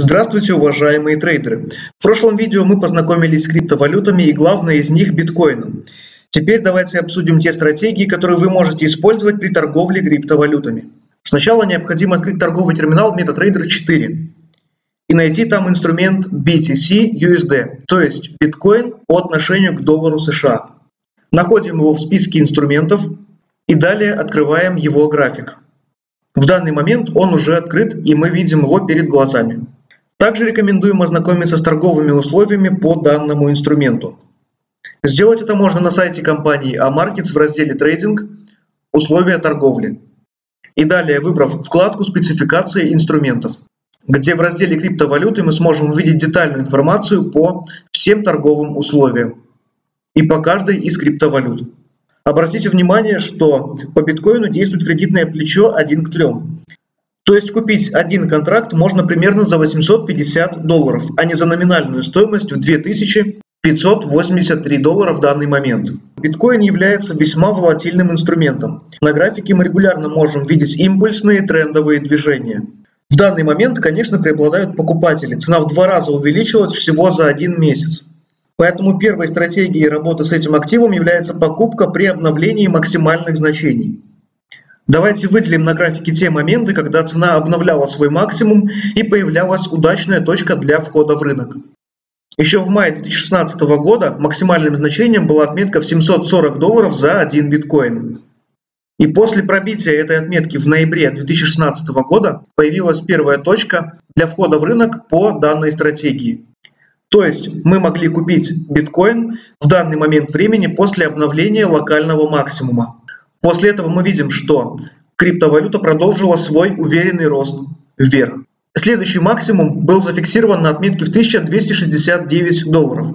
Здравствуйте, уважаемые трейдеры! В прошлом видео мы познакомились с криптовалютами и главное из них биткоином. Теперь давайте обсудим те стратегии, которые вы можете использовать при торговле криптовалютами. Сначала необходимо открыть торговый терминал MetaTrader 4 и найти там инструмент BTC USD, то есть биткоин по отношению к доллару США. Находим его в списке инструментов и далее открываем его график. В данный момент он уже открыт и мы видим его перед глазами. Также рекомендуем ознакомиться с торговыми условиями по данному инструменту. Сделать это можно на сайте компании Amarkets в разделе «Трейдинг», «Условия торговли». И далее, выбрав вкладку «Спецификация инструментов», где в разделе «Криптовалюты» мы сможем увидеть детальную информацию по всем торговым условиям и по каждой из криптовалют. Обратите внимание, что по биткоину действует кредитное плечо 1 к 3. То есть купить один контракт можно примерно за 850 долларов, а не за номинальную стоимость в 2583 доллара в данный момент. Биткоин является весьма волатильным инструментом. На графике мы регулярно можем видеть импульсные трендовые движения. В данный момент, конечно, преобладают покупатели. Цена в два раза увеличилась всего за один месяц. Поэтому первой стратегией работы с этим активом является покупка при обновлении максимальных значений. Давайте выделим на графике те моменты, когда цена обновляла свой максимум и появлялась удачная точка для входа в рынок. Еще в мае 2016 года максимальным значением была отметка в 740 долларов за один биткоин. И после пробития этой отметки в ноябре 2016 года появилась первая точка для входа в рынок по данной стратегии. То есть мы могли купить биткоин в данный момент времени после обновления локального максимума. После этого мы видим, что криптовалюта продолжила свой уверенный рост вверх. Следующий максимум был зафиксирован на отметке в 1269 долларов.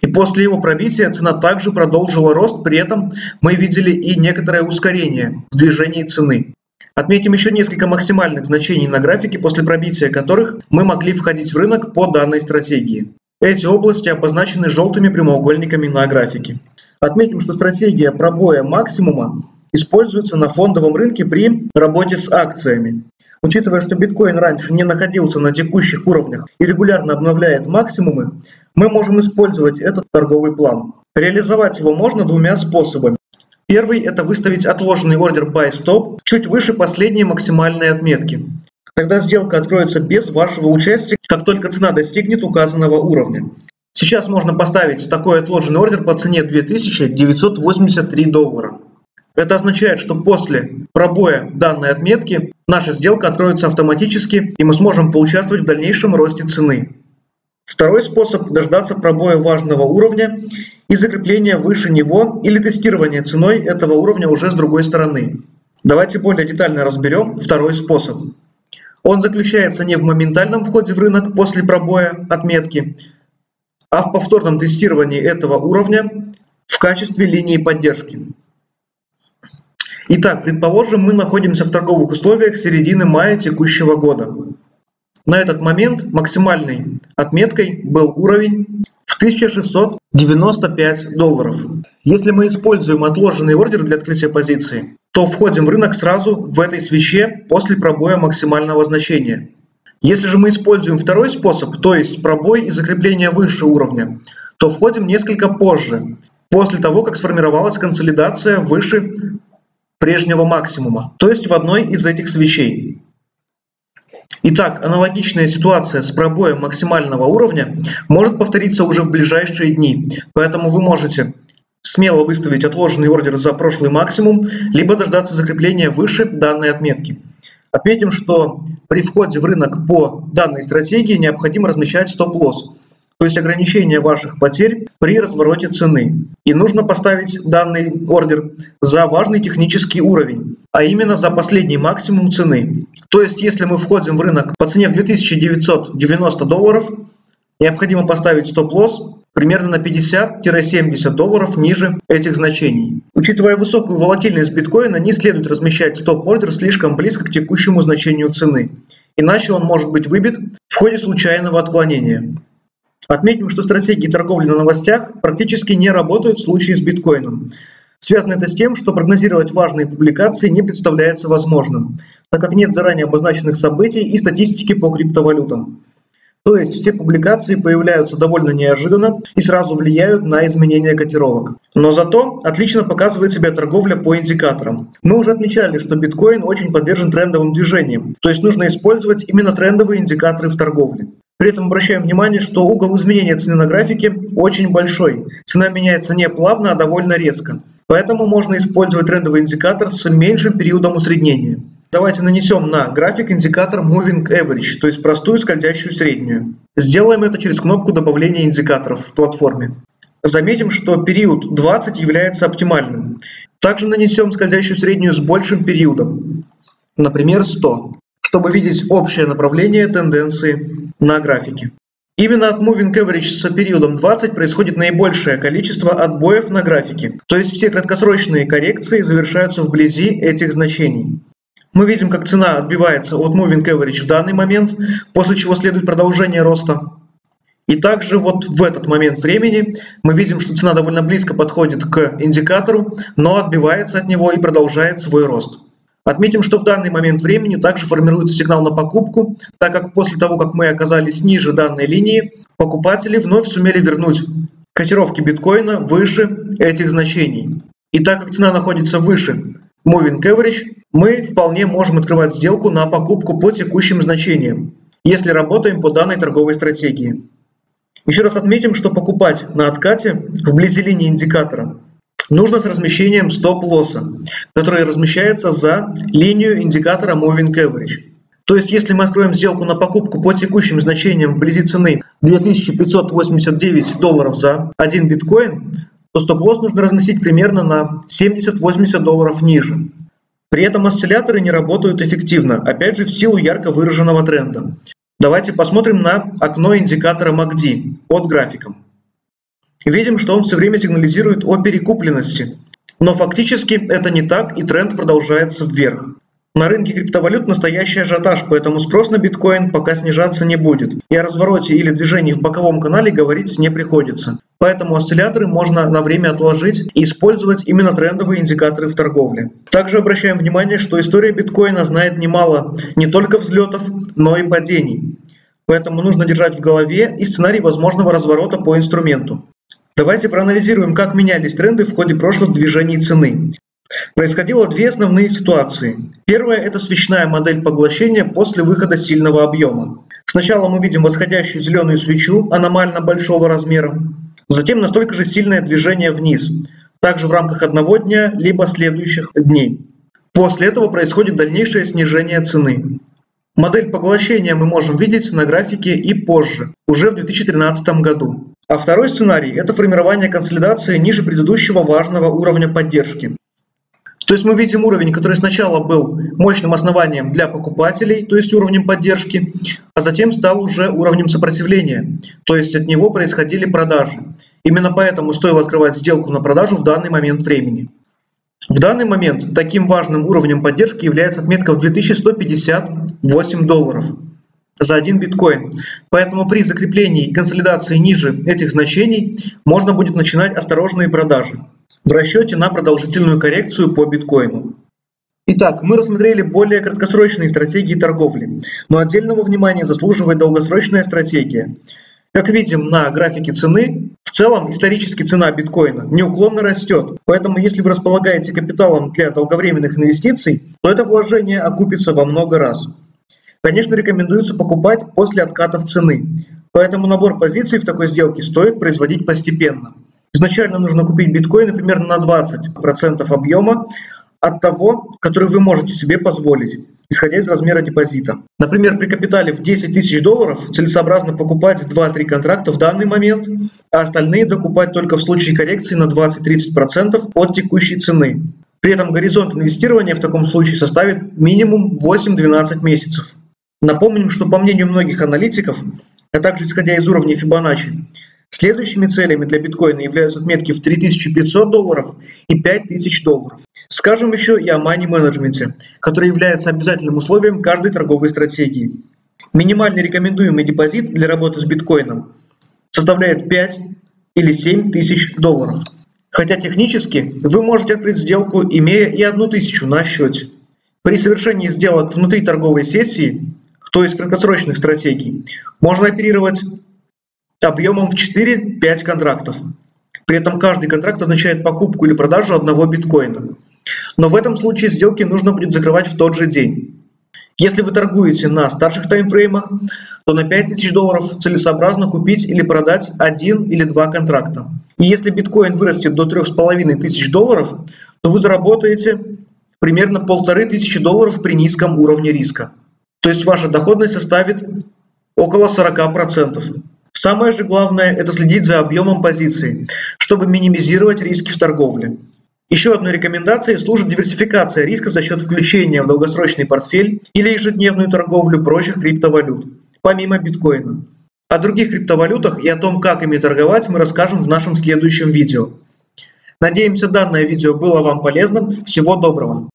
И после его пробития цена также продолжила рост, при этом мы видели и некоторое ускорение в движении цены. Отметим еще несколько максимальных значений на графике, после пробития которых мы могли входить в рынок по данной стратегии. Эти области обозначены желтыми прямоугольниками на графике. Отметим, что стратегия пробоя максимума используется на фондовом рынке при работе с акциями. Учитывая, что биткоин раньше не находился на текущих уровнях и регулярно обновляет максимумы, мы можем использовать этот торговый план. Реализовать его можно двумя способами. Первый – это выставить отложенный ордер Buy Stop чуть выше последней максимальной отметки. Тогда сделка откроется без вашего участия, как только цена достигнет указанного уровня. Сейчас можно поставить такой отложенный ордер по цене 2983 доллара. Это означает, что после пробоя данной отметки наша сделка откроется автоматически, и мы сможем поучаствовать в дальнейшем росте цены. Второй способ – дождаться пробоя важного уровня и закрепления выше него или тестирования ценой этого уровня уже с другой стороны. Давайте более детально разберем второй способ. Он заключается не в моментальном входе в рынок после пробоя отметки, а в повторном тестировании этого уровня в качестве линии поддержки. Итак, предположим, мы находимся в торговых условиях середины мая текущего года. На этот момент максимальной отметкой был уровень в 1695 долларов. Если мы используем отложенный ордер для открытия позиции, то входим в рынок сразу в этой свече после пробоя максимального значения. Если же мы используем второй способ, то есть пробой и закрепление выше уровня, то входим несколько позже, после того, как сформировалась консолидация выше прежнего максимума, то есть в одной из этих свечей. Итак, аналогичная ситуация с пробоем максимального уровня может повториться уже в ближайшие дни, поэтому вы можете смело выставить отложенный ордер за прошлый максимум, либо дождаться закрепления выше данной отметки. Отметим, что при входе в рынок по данной стратегии необходимо размещать стоп-лосс то есть ограничение ваших потерь при развороте цены. И нужно поставить данный ордер за важный технический уровень, а именно за последний максимум цены. То есть если мы входим в рынок по цене в 2990 долларов, необходимо поставить стоп-лосс примерно на 50-70 долларов ниже этих значений. Учитывая высокую волатильность биткоина, не следует размещать стоп-ордер слишком близко к текущему значению цены, иначе он может быть выбит в ходе случайного отклонения. Отметим, что стратегии торговли на новостях практически не работают в случае с биткоином. Связано это с тем, что прогнозировать важные публикации не представляется возможным, так как нет заранее обозначенных событий и статистики по криптовалютам. То есть все публикации появляются довольно неожиданно и сразу влияют на изменение котировок. Но зато отлично показывает себя торговля по индикаторам. Мы уже отмечали, что биткоин очень подвержен трендовым движениям, то есть нужно использовать именно трендовые индикаторы в торговле. При этом обращаем внимание, что угол изменения цены на графике очень большой. Цена меняется не плавно, а довольно резко. Поэтому можно использовать трендовый индикатор с меньшим периодом усреднения. Давайте нанесем на график индикатор Moving Average, то есть простую скользящую среднюю. Сделаем это через кнопку добавления индикаторов в платформе. Заметим, что период 20 является оптимальным. Также нанесем скользящую среднюю с большим периодом, например 100, чтобы видеть общее направление тенденции на графике. Именно от Moving Average с периодом 20 происходит наибольшее количество отбоев на графике, то есть все краткосрочные коррекции завершаются вблизи этих значений. Мы видим, как цена отбивается от Moving Average в данный момент, после чего следует продолжение роста. И также вот в этот момент времени мы видим, что цена довольно близко подходит к индикатору, но отбивается от него и продолжает свой рост. Отметим, что в данный момент времени также формируется сигнал на покупку, так как после того, как мы оказались ниже данной линии, покупатели вновь сумели вернуть котировки биткоина выше этих значений. И так как цена находится выше Moving Average, мы вполне можем открывать сделку на покупку по текущим значениям, если работаем по данной торговой стратегии. Еще раз отметим, что покупать на откате вблизи линии индикатора нужно с размещением стоп-лосса, который размещается за линию индикатора Moving Average. То есть, если мы откроем сделку на покупку по текущим значениям вблизи цены 2589 долларов за один биткоин, то стоп-лосс нужно разносить примерно на 70-80 долларов ниже. При этом осцилляторы не работают эффективно, опять же в силу ярко выраженного тренда. Давайте посмотрим на окно индикатора MACD под графиком. Видим, что он все время сигнализирует о перекупленности. Но фактически это не так и тренд продолжается вверх. На рынке криптовалют настоящий ажиотаж, поэтому спрос на биткоин пока снижаться не будет. И о развороте или движении в боковом канале говорить не приходится. Поэтому осцилляторы можно на время отложить и использовать именно трендовые индикаторы в торговле. Также обращаем внимание, что история биткоина знает немало не только взлетов, но и падений. Поэтому нужно держать в голове и сценарий возможного разворота по инструменту. Давайте проанализируем, как менялись тренды в ходе прошлых движений цены. Происходило две основные ситуации. Первая – это свечная модель поглощения после выхода сильного объема. Сначала мы видим восходящую зеленую свечу аномально большого размера, затем настолько же сильное движение вниз, также в рамках одного дня, либо следующих дней. После этого происходит дальнейшее снижение цены. Модель поглощения мы можем видеть на графике и позже, уже в 2013 году. А второй сценарий – это формирование консолидации ниже предыдущего важного уровня поддержки. То есть мы видим уровень, который сначала был мощным основанием для покупателей, то есть уровнем поддержки, а затем стал уже уровнем сопротивления, то есть от него происходили продажи. Именно поэтому стоило открывать сделку на продажу в данный момент времени. В данный момент таким важным уровнем поддержки является отметка в 2158 долларов за один биткоин. Поэтому при закреплении и консолидации ниже этих значений можно будет начинать осторожные продажи в расчете на продолжительную коррекцию по биткоину. Итак, мы рассмотрели более краткосрочные стратегии торговли, но отдельного внимания заслуживает долгосрочная стратегия. Как видим на графике цены, в целом исторически цена биткоина неуклонно растет, поэтому если вы располагаете капиталом для долговременных инвестиций, то это вложение окупится во много раз. Конечно, рекомендуется покупать после откатов цены, поэтому набор позиций в такой сделке стоит производить постепенно. Изначально нужно купить биткоины примерно на 20% объема от того, который вы можете себе позволить, исходя из размера депозита. Например, при капитале в 10 тысяч долларов целесообразно покупать 2-3 контракта в данный момент, а остальные докупать только в случае коррекции на 20-30% от текущей цены. При этом горизонт инвестирования в таком случае составит минимум 8-12 месяцев. Напомним, что по мнению многих аналитиков, а также исходя из уровня Fibonacci, Следующими целями для биткоина являются отметки в 3500 долларов и 5000 долларов. Скажем еще и о money менеджменте, который является обязательным условием каждой торговой стратегии. Минимальный рекомендуемый депозит для работы с биткоином составляет 5 или 7 тысяч долларов. Хотя технически вы можете открыть сделку, имея и одну тысячу на счете. При совершении сделок внутри торговой сессии кто из краткосрочных стратегий, можно оперировать объемом в 4-5 контрактов. При этом каждый контракт означает покупку или продажу одного биткоина. Но в этом случае сделки нужно будет закрывать в тот же день. Если вы торгуете на старших таймфреймах, то на 5000 долларов целесообразно купить или продать один или два контракта. И если биткоин вырастет до 3500 долларов, то вы заработаете примерно полторы тысячи долларов при низком уровне риска. То есть ваша доходность составит около 40%. Самое же главное – это следить за объемом позиции, чтобы минимизировать риски в торговле. Еще одной рекомендацией служит диверсификация риска за счет включения в долгосрочный портфель или ежедневную торговлю прочих криптовалют, помимо биткоина. О других криптовалютах и о том, как ими торговать, мы расскажем в нашем следующем видео. Надеемся, данное видео было вам полезным. Всего доброго!